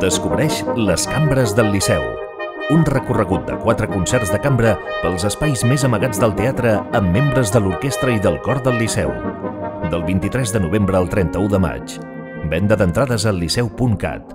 Descobreix les cambres del Liceu. Un recorregut de quatre concerts de cambra pels espais més amagats del teatre amb membres de l'orquestra i del cor del Liceu. Del 23 de novembre al 31 de maig. Venda d'entrades al liceu.cat.